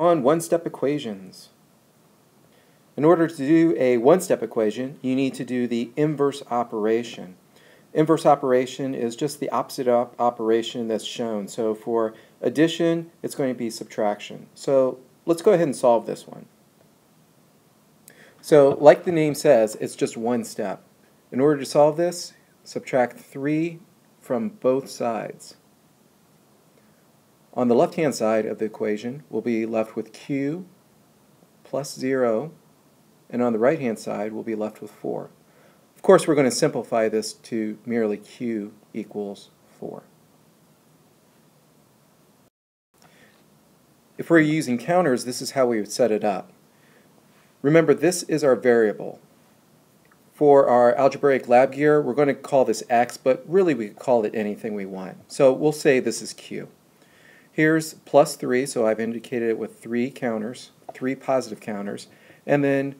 On one-step equations. In order to do a one-step equation, you need to do the inverse operation. Inverse operation is just the opposite op operation that's shown. So for addition, it's going to be subtraction. So let's go ahead and solve this one. So like the name says, it's just one step. In order to solve this, subtract 3 from both sides. On the left-hand side of the equation, we'll be left with q plus 0, and on the right-hand side, we'll be left with 4. Of course, we're going to simplify this to merely q equals 4. If we're using counters, this is how we would set it up. Remember, this is our variable. For our algebraic lab gear, we're going to call this x, but really we could call it anything we want. So we'll say this is q. Here's plus 3, so I've indicated it with three counters, three positive counters. And then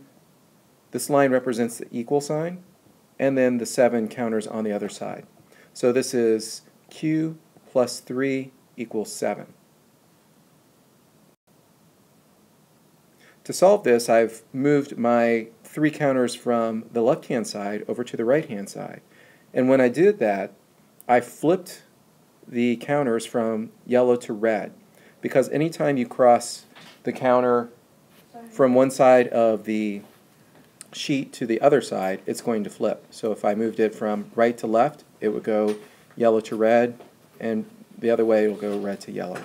this line represents the equal sign, and then the 7 counters on the other side. So this is q plus 3 equals 7. To solve this, I've moved my three counters from the left-hand side over to the right-hand side. And when I did that, I flipped the counters from yellow to red because anytime you cross the counter from one side of the sheet to the other side, it's going to flip. So if I moved it from right to left, it would go yellow to red, and the other way it will go red to yellow.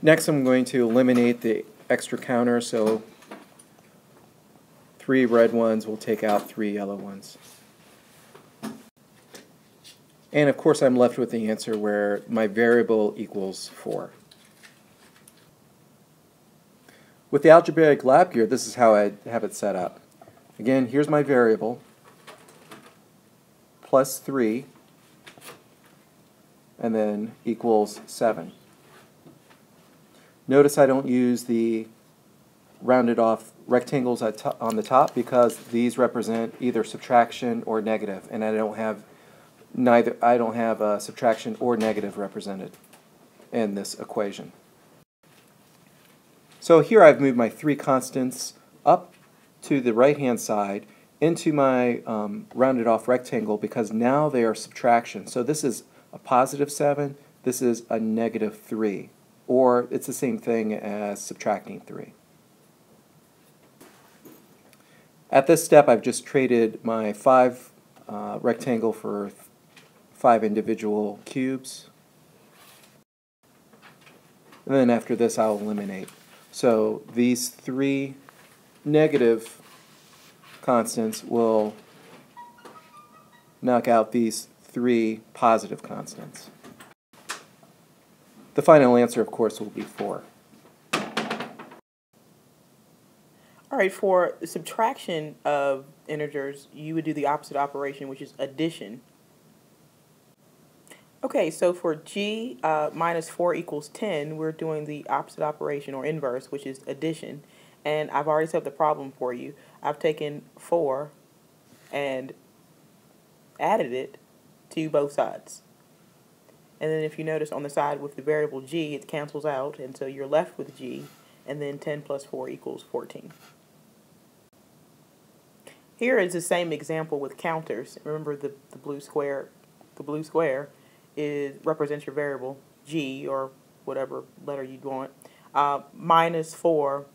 Next I'm going to eliminate the extra counter, so three red ones will take out three yellow ones. And of course I'm left with the answer where my variable equals 4. With the algebraic lab gear, this is how I have it set up. Again, here's my variable, plus 3, and then equals 7. Notice I don't use the rounded off rectangles on the top because these represent either subtraction or negative, and I don't have neither I don't have a subtraction or negative represented in this equation. So here I've moved my three constants up to the right hand side into my um, rounded off rectangle because now they are subtraction. So this is a positive 7, this is a negative 3, or it's the same thing as subtracting 3. At this step I've just traded my 5 uh, rectangle for five individual cubes. And then after this I'll eliminate. So these three negative constants will knock out these three positive constants. The final answer, of course, will be 4. All right, for subtraction of integers, you would do the opposite operation, which is addition. Okay, so for g uh, minus 4 equals 10, we're doing the opposite operation or inverse, which is addition. And I've already set the problem for you. I've taken 4 and added it to both sides. And then if you notice on the side with the variable g, it cancels out, and so you're left with g, and then 10 plus 4 equals 14. Here is the same example with counters. Remember the, the blue square, the blue square is represents your variable g or whatever letter you'd want. Uh, minus 4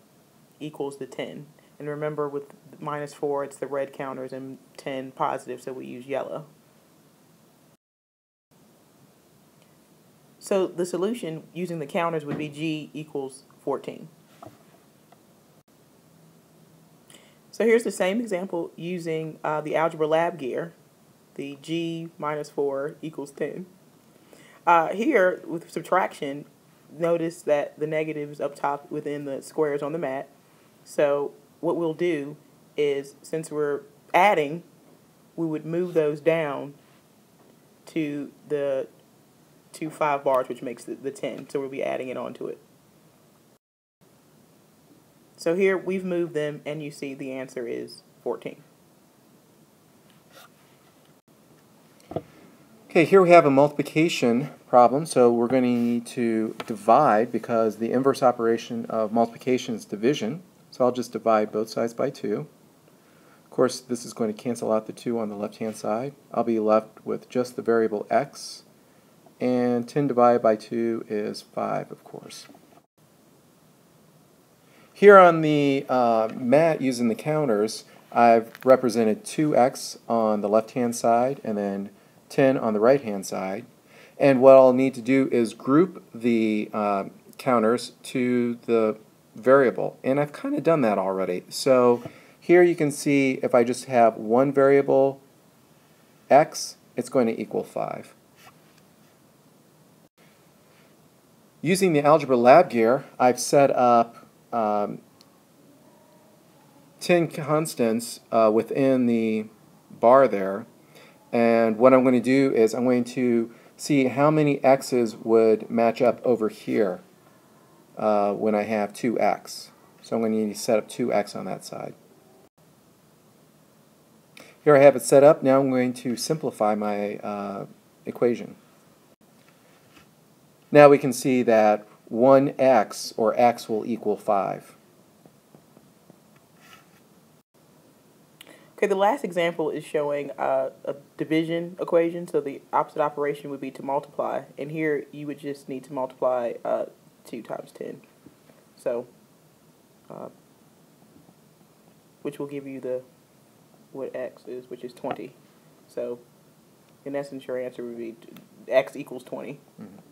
equals the 10. And remember with minus 4 it's the red counters and 10 positive so we use yellow. So the solution using the counters would be g equals 14. So here's the same example using uh, the algebra lab gear. The g minus 4 equals 10. Uh, here, with subtraction, notice that the negative is up top within the squares on the mat. So what we'll do is, since we're adding, we would move those down to the two five bars, which makes the, the 10. So we'll be adding it onto it. So here we've moved them, and you see the answer is 14. Okay, here we have a multiplication problem, so we're going to need to divide because the inverse operation of multiplication is division. So I'll just divide both sides by 2. Of course, this is going to cancel out the 2 on the left-hand side. I'll be left with just the variable x, and 10 divided by 2 is 5, of course. Here on the uh, mat using the counters, I've represented 2x on the left-hand side and then 10 on the right-hand side. And what I'll need to do is group the uh, counters to the variable. And I've kind of done that already. So here you can see if I just have one variable x, it's going to equal 5. Using the Algebra Lab Gear, I've set up um, 10 constants uh, within the bar there. And what I'm going to do is I'm going to see how many x's would match up over here uh, when I have 2x. So I'm going to need to set up 2x on that side. Here I have it set up. Now I'm going to simplify my uh, equation. Now we can see that 1x, or x, will equal 5. Okay, the last example is showing uh, a division equation. So the opposite operation would be to multiply. And here you would just need to multiply uh, 2 times 10. So, uh, which will give you the what x is, which is 20. So, in essence, your answer would be x equals 20. Mm -hmm.